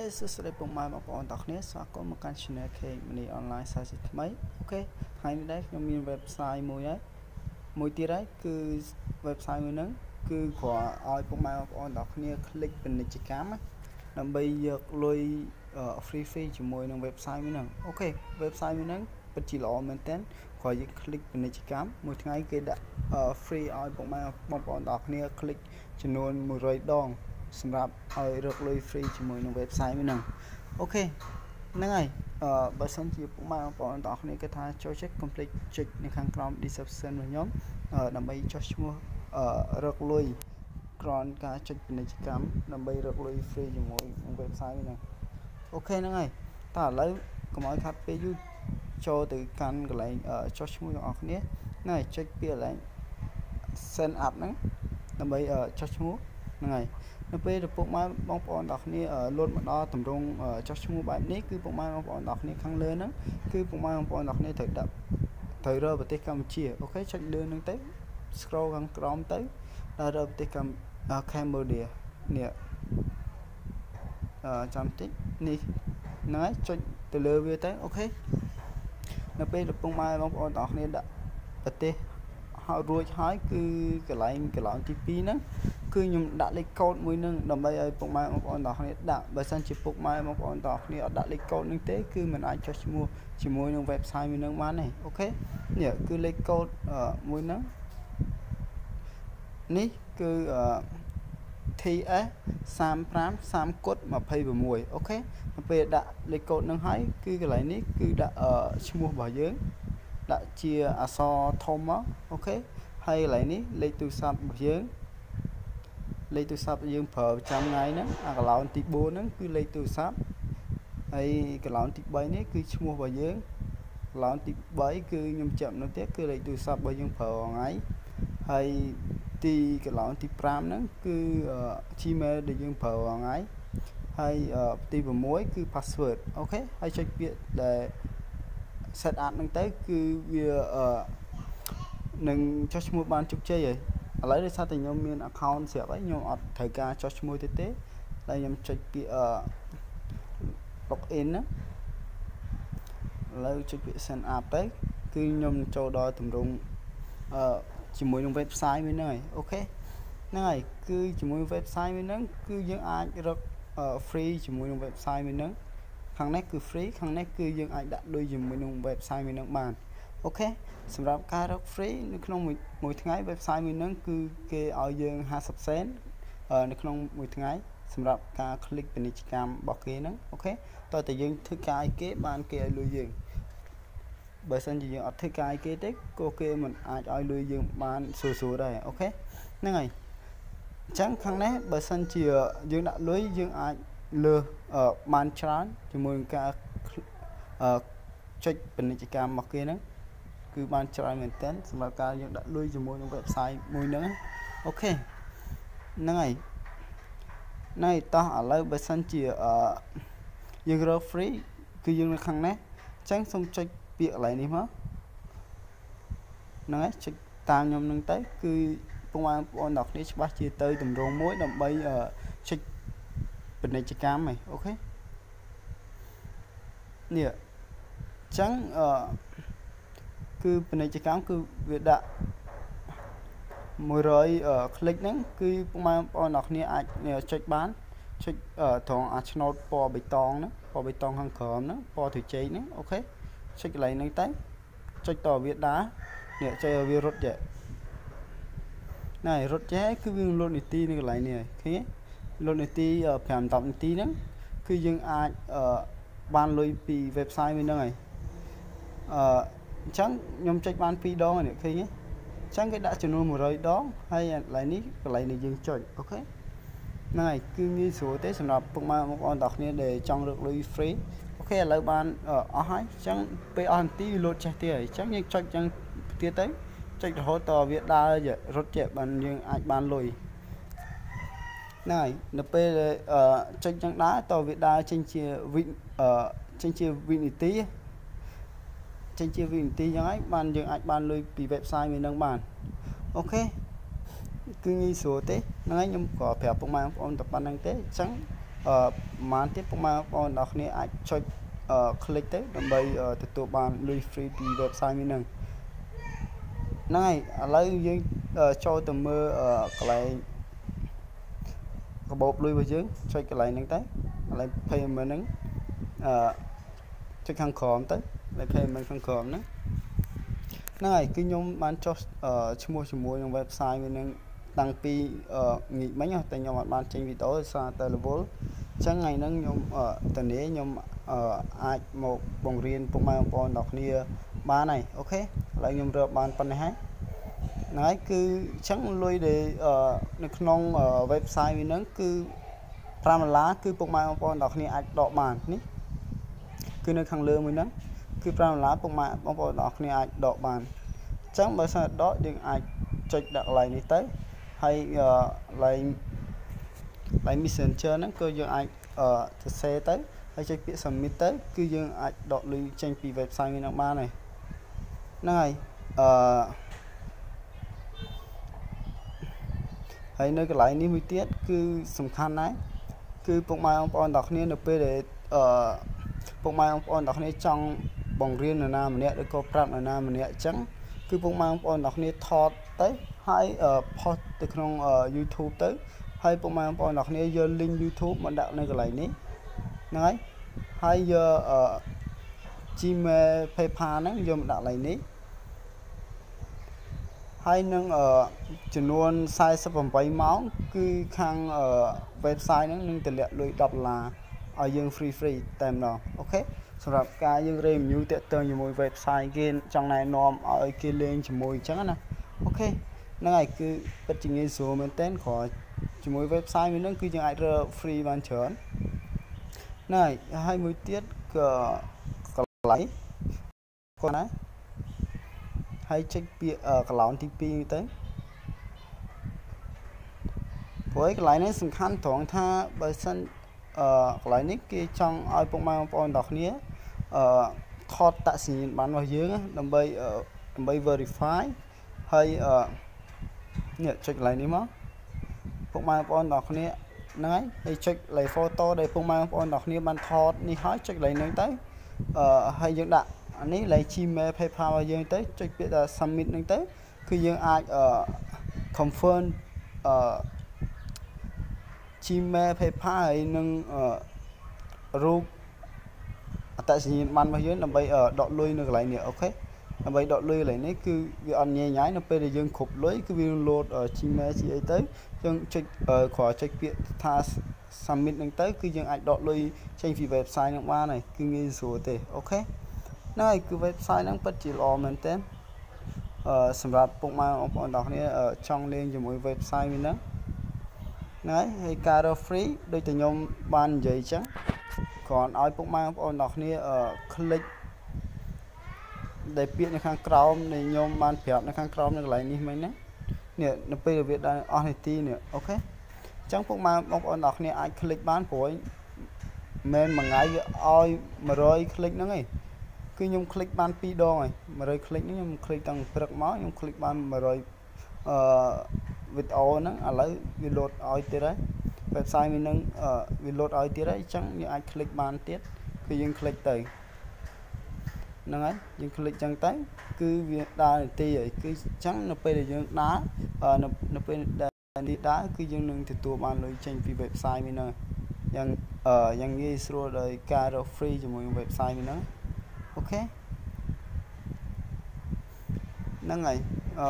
ខេសួស្តីពុកម៉ែបងប្អូនទាំងគ្នាស្វាគមន៍មកកាន់ Channel K Money Online សាជាថ្មីអូខេថ្ងៃនេះដែរខ្ញុំមាន website មួយហើយមួយទៀតហើយគឺ website មួយហ្នឹងគឺគ្រាន់ឲ្យពុកម៉ែបងប្អូនទាំងគ្នា click ពាណិជ្ជកម្មដើម្បីយកលុយ free free ជាមួយនឹង website មួយហ្នឹងអូខេ website មួយហ្នឹងពិតជាល្អមែនទែនគ្រាន់យើង click ពាណិជ្ជកម្មមួយថ្ងៃគេដាក់ free ឲ្យពុកម៉ែបងប្អូនទាំងគ្នា click ចំនួន100ដង សម្រាប់ឲ្យរកលុយ free ជាមួយនឹង website មួយហ្នឹង okay ហ្នឹងហើយអឺបើសិនជាពុកម៉ែបងប្អូនទាំងអស់គ្នាគេថាចូលចិត្ត complete ចុចនៅខាងក្រោម description របស់ខ្ញុំដើម្បីចុះឈ្មោះអឺរកលុយក្រនការចុចពាណិជ្ជកម្មដើម្បីរកលុយ free ជាមួយនឹង website ហ្នឹង okay ហ្នឹងហើយតើឥឡូវកុំឲ្យខាត់ពេលយូរចូលទៅកាន់កន្លែងចុះឈ្មោះទាំងអស់គ្នាហ្នឹងហើយចុចពីកន្លែង send up ហ្នឹងដើម្បីចុះឈ្មោះ ហ្នឹងហើយនៅពេលដែលពុកម៉ែបងប្អូនទាំងគ្នាលោតមកដល់តម្រងចុះឈ្មោះបែបនេះគឺពុកម៉ែបងប្អូនទាំងគ្នាខាងលើហ្នឹងគឺពុកម៉ែបងប្អូនទាំងគ្នាត្រូវដាក់ត្រូវរើប្រទេសកម្ពុជាអូខេចុចលើហ្នឹងទៅ scroll ខាងក្រោមទៅដល់រើប្រទេសកម្ពុជា Cambodia នេះអឺចាំតិចនេះហ្នឹងហើយចុចទៅលើវាទៅអូខេនៅពេលកំពុងម៉ែបងប្អូនទាំងគ្នាដាក់ប្រទេសហើយរួចហើយគឺកន្លែងកន្លែងទី2ហ្នឹង គឺខ្ញុំដាក់លេខកូដមួយនឹងដើម្បីឲ្យពុកម៉ែបងប្អូនទាំងគ្នាដាក់បើសិនជាពុកម៉ែបងប្អូនទាំងគ្នាអត់ដាក់លេខកូដនឹងទេគឺមិនអាចចុះឈ្មោះជាមួយនឹង website មួយនឹងបានទេអូខេនេះគឺលេខកូដមួយហ្នឹងនេះគឺអឺ TS 35 3គុត26អូខេទៅពេលដាក់លេខកូដនឹងហើយគឺកន្លែងនេះគឺដាក់ឈ្មោះរបស់យើង ដាក់ជាអក្សរធំមកអូខេហើយកន្លែងនេះលេខទូរស័ព្ទរបស់យើង លេខទូរស័ព្ទយើងប្រើប្រចាំថ្ងៃហ្នឹងអាកន្លោនទី4ហ្នឹងគឺលេខទូរស័ព្ទហើយកន្លោនទី3នេះគឺឈ្មោះរបស់យើងកន្លោនទី3គឺខ្ញុំចាប់នោះទៀតគឺលេខទូរស័ព្ទរបស់យើងប្រើរាល់ថ្ងៃហើយទីកន្លោនទី5ហ្នឹងគឺ Gmail ដែលយើងប្រើរាល់ថ្ងៃហើយទី6គឺ password អូខេហើយចុចពាក្យដែល set up ហ្នឹងទៅគឺវានឹងចុះឈ្មោះបានជោគជ័យហើយ ឥឡូវដោយសារតែខ្ញុំមាន account ស្រាប់ហើយខ្ញុំអត់ត្រូវការចុះឈ្មោះទេទេតែខ្ញុំចុចពាក្យ login ណាឥឡូវចុចពាក្យ sign up ទៅគឺខ្ញុំចូលដល់ទម្រង់អឺជាមួយនឹង website មួយហ្នឹងហើយ okay ហ្នឹងហើយគឺជាមួយ website មួយហ្នឹងគឺយើងអាចរក free ជាមួយនឹង website មួយហ្នឹងខាងនេះគឺ free ខាងនេះគឺយើងអាចដាក់លុយជាមួយនឹង website មួយហ្នឹងបាន okay សម្រាប់ការរក free នៅក្នុងមួយថ្ងៃ website មួយហ្នឹងគឺគេឲ្យយើង50 cent នៅក្នុងមួយថ្ងៃសម្រាប់ការ click ពាណិជ្ជកម្មរបស់គេហ្នឹង okay តើតើយើងធ្វើការឲ្យគេបានគេឲ្យលុយយើងបើសិនជាយើងអត់ធ្វើការឲ្យគេទេក៏គេមិនអាចឲ្យលុយយើងបានស្រួលៗដែរ okay ហ្នឹងហើយអញ្ចឹងខាងនេះបើសិនជាយើងដាក់លុយយើងអាចលើសបានច្រើនជាមួយនឹងការចុចពាណិជ្ជកម្មរបស់គេហ្នឹង គឺបានច្រើនមែនទែនសម្រាប់ការយើងដាក់លុយជាមួយនឹង website មួយហ្នឹងអូខេហ្នឹងហើយណៃតោះឥឡូវបើសិនជាអឺយើងរក free គឺយើងនៅខាងនេះអញ្ចឹងសូមចុចពាក្យកន្លែងនេះមកហ្នឹងហើយចុចតាមខ្ញុំនឹងទៅគឺពុកម៉ែបងប្អូនទាំងគ្នាច្បាស់ជាទៅតម្រងមួយដើម្បីចុចពាណិជ្ជកម្មហ៎អូខេនេះអញ្ចឹងអឺ គឺពាណិជ្ជកម្មគឺវាដាក់100 click ហ្នឹងគឺពុកម៉ែបងប្អូនទាំងគ្នាអាចចុចបានចុចត្រង់អាឆ្នោតពណ៌បៃតងហ្នឹងពណ៌បៃតងខាងក្រោមហ្នឹងពណ៌ត្រចេកហ្នឹងអូខេចុចកន្លែងហ្នឹងទៅចុចតវាដានេះចុចឲ្យវារត់ចេះណែរត់ចេះគឺវាលុតនីតិនៅកន្លែងនេះឃើញលុតនីតិ5 10នាទីហ្នឹងគឺយើងអាចបានលុយពី website មួយហ្នឹងហើយអឺ អញ្ចឹងខ្ញុំចុចបាន2ដងនេះឃើញទេអញ្ចឹងគេដាក់ចំនួន100ដងហើយកន្លែងនេះកន្លែងនេះយើងចុចអូខេហ្នឹងហើយគឺងាយស្រួលទេសម្រាប់ពុកម៉ែបងប្អូនទាំងគ្នាដែលចង់រកលុយ free អូខេឥឡូវបានអស់ហើយអញ្ចឹងពេលអស់នាទីវាលោតចេះទៀតហើយអញ្ចឹងយើងចុចអញ្ចឹងទៀតទៅចុចរហូតតវាដើររត់ចេះបានយើងអាចបានលុយហ្នឹងហើយនៅពេលចុចអញ្ចឹងដើរតវាដើរចេញជាវិចេញជាវិនិតិ ចេញជាវិនិតិអញ្ចឹងហើយបានយើងអាចបានលុយពី website មួយនឹងបានអូខេគឺងាយស្រួលទេហ្នឹងហើយខ្ញុំក៏ប្រាប់ពុកម៉ែបងប្អូនតែប៉ុណ្្នឹងទេអញ្ចឹងអឺប្រហែលទៀតពុកម៉ែបងប្អូនទាំងគ្នាអាចចុចអឺ click ទៅដើម្បីទទួលបានលុយ free ពី website នេះនឹងហ្នឹងហើយឥឡូវយើងចូលទៅមើលកន្លែងកាបូបលុយរបស់យើងចុចកន្លែងហ្នឹងទៅកន្លែង payment ហ្នឹងអឺចុចខាងក្រោមទៅ កន្លែង payment ខាងក្រោមហ្នឹងហ្នឹងហើយគឺខ្ញុំបានចុះឈ្មោះជាមួយនឹង website មួយហ្នឹងតាំងពីងាកមិញតែខ្ញុំអត់បានចេញវីដេអូដោយសារតែរវល់អញ្ចឹងថ្ងៃហ្នឹងខ្ញុំតនីខ្ញុំអាចមកបង្រៀនពុកម៉ែបងប្អូនដល់គ្នាបានហើយអូខេឥឡូវខ្ញុំរើបានប៉ុណ្ណេះហើយហ្នឹងហើយគឺអញ្ចឹងលុយដែលនៅក្នុង website វាហ្នឹងគឺ5ដុល្លារគឺពុកម៉ែបងប្អូនដល់គ្នាអាចដកបាននេះគឺនៅខាងលើមួយហ្នឹង គឺ5ដុល្លារពុកម៉ែបងប្អូនដល់គ្នាអាចដកបានអញ្ចឹងបើសិនដកយើងអាចចុចដាក់កន្លែងនេះទៅហើយកន្លែងកន្លែង Messenger ហ្នឹងគឺយើងអាចអឺសរសេរទៅហើយចុចពាក្យ submit ទៅគឺយើងអាចដកលុយចេញពី website នេះនឹងបានហើយហ្នឹងហើយអឺហើយនៅកន្លែងនេះមួយទៀតគឺសំខាន់ណាស់គឺពុកម៉ែបងប្អូនទាំងគ្នានៅពេលដែលអឺពុកម៉ែបងប្អូនទាំងគ្នាចង់ បង្រៀននរណាម្នាក់ឬក៏ប្រាប់នរណាម្នាក់អញ្ចឹងគឺពុកម៉ែបងប្អូនទាំងគ្នាថតទៅហើយផុសទៅក្នុង YouTube ទៅហើយពុកម៉ែបងប្អូនទាំងគ្នាយក link YouTube មកដាក់នៅកន្លែងនេះហ្នឹងហើយហើយយក Gmail PayPal ហ្នឹងយកមកដាក់កន្លែងនេះហើយនឹងចំនួន48ម៉ោងគឺខាង website ហ្នឹងនឹងតម្លាក់លុយ10ដុល្លារឲ្យយើង free free តែម្ដង okay សម្រាប់ការយើង review ទាក់ទងជាមួយ website គេចង់ណែនាំឲ្យគេលេងជាមួយអញ្ចឹងណា okay ហ្នឹងហើយគឺពិតជាងាយស្រួលមែនតើគ្រាន់ជាមួយ website មួយហ្នឹងគឺយើងអាចរើ free បានច្រើនហ្នឹងហើយហើយមួយទៀតក៏កន្លែងគាត់ណាហើយចុចពាក្យកឡោនទី2ទៅព្រោះឯកន្លែងនេះសំខាន់ត្រង់ថាបើសិនអឺកន្លែងនេះគេចង់ឲ្យពុកម៉ែបងប្អូនទាំងគ្នា អឺថតតាក់សញ្ញាណប័ណ្ណរបស់យើងដើម្បីដើម្បី verify ហើយអឺនេះចុចកន្លែងនេះមកពុកម៉ែបងប្អូនទាំងគ្នាហ្នឹងហើយហើយចុចកន្លែង photo ដែលពុកម៉ែបងប្អូនទាំងគ្នាបានថតនេះហើយចុចកន្លែងហ្នឹងទៅអឺហើយយើងដាក់អានេះលេខ Gmail PayPal របស់យើងទៅចុចពាក្យថា submit ហ្នឹងទៅគឺយើងអាចអឺ confirm អឺ Gmail PayPal ហើយនឹងអឺរូប អត្តសញ្ញាណប័ណ្ណរបស់យើងដើម្បីដកលុយនៅកន្លែងនេះអូខេដើម្បីដកលុយកន្លែងនេះគឺវាអត់ញ៉ៃញ៉ៃនៅពេលដែលយើងគ្រប់លុយគឺវា load Gmail ជាអីទៅយើងចុចគ្រាន់ចុចពាក្យថា submit ហ្នឹងទៅគឺយើងអាចដកលុយចេញពី website ហ្នឹងបានហើយគឺងាយស្រួលទេអូខេហ្នឹងហើយគឺ website ហ្នឹងពិតជាល្អមែនទែនអឺសម្រាប់ពុកម៉ែបងប្អូនទាំងគ្នាចង់លេងជាមួយ website នេះហ្នឹងហ្នឹងហើយហើយការ free ដូចតែខ្ញុំបាននិយាយអញ្ចឹង គ្រាន់ឲ្យពុកម៉ែបងប្អូនទាំងគ្នាคลิกដែលពាក្យនៅខាងក្រោមដែលខ្ញុំបានប្រាប់នៅខាងក្រោមនៅកន្លែងនេះមិញណានេះនៅពេលវាដល់អស់នាទីនេះអូខេអញ្ចឹងពុកម៉ែបងប្អូនទាំងគ្នាអាចคลิกបានព្រោះមិនមួយថ្ងៃវាឲ្យ100คลิกហ្នឹងឯងគឺខ្ញុំคลิกបាន2ដងហើយ100คลิกនេះខ្ញុំคลิกតាំងព្រឹកមកខ្ញុំคลิกបាន100អឺវីដេអូហ្នឹងឥឡូវវា load ឲ្យទៀតហើយ website វានឹងវា load ឲ្យទៀតហើយអញ្ចឹងយើងអាច click បានទៀតគឺយើង click ទៅហ្នឹងហើយយើង click ចឹងទៅគឺវាដើរនាទីហើយគឺអញ្ចឹងនៅពេលដែលយើងដើរនៅពេលដែលនេះដើរគឺយើងនឹងទទួលបានលុយចេញពី website នេះហ្នឹងយ៉ាងយ៉ាងងាយស្រួលដោយការរក free ជាមួយ website នេះហ្នឹងអូខេហ្នឹងហើយអឺ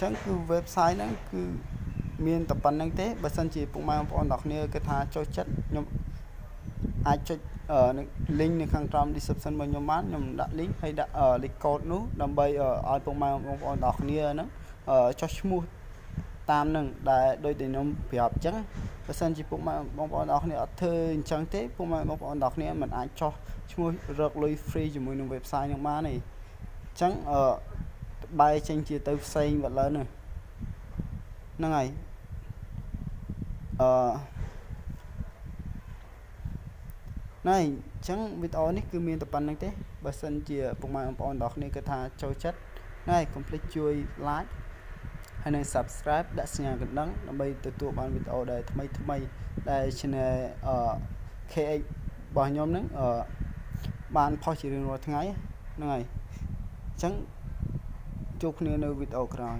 ចឹងគឺ website ហ្នឹងគឺ មានតែប៉ុណ្្នឹងទេបើសិនជាពុកម៉ែបងប្អូនទាំងគ្នាគិតថាចូលចិត្តខ្ញុំអាចចុច link នៅខាងក្រោម description របស់ខ្ញុំបានខ្ញុំដាក់ link ហើយដាក់លេខកូដនោះដើម្បីឲ្យពុកម៉ែបងប្អូនទាំងគ្នាហ្នឹងចុះឈ្មោះតាមនឹងដែលដូចតែខ្ញុំប្រាប់អញ្ចឹងបើសិនជាពុកម៉ែបងប្អូនទាំងគ្នាអត់ធ្វើអញ្ចឹងទេពុកម៉ែបងប្អូនទាំងគ្នាមិនអាចចុះឈ្មោះរកលុយ free ជាមួយនឹង website ហ្នឹងបានទេអញ្ចឹងអឺបែរចេញជាទៅផ្សេងបាត់ឡើងហ្នឹងហើយ អឺណៃអញ្ចឹងវីដេអូនេះគឺមានតែប៉ុណ្្នឹងទេបើសិនជាពុកម៉ែបងប្អូនទាំងគ្នាគិតថាចូលចិត្តណៃកុំភ្លេចជួយ like ហើយនិង subscribe ដាក់សញ្ញាកណ្ដឹងដើម្បីទទួលបានវីដេអូដែលថ្មីថ្មីដែល channel អឺ KX របស់ខ្ញុំហ្នឹងអឺបានផុសជារៀងរាល់ថ្ងៃហ្នឹងហើយអញ្ចឹងជួបគ្នានៅវីដេអូក្រោយ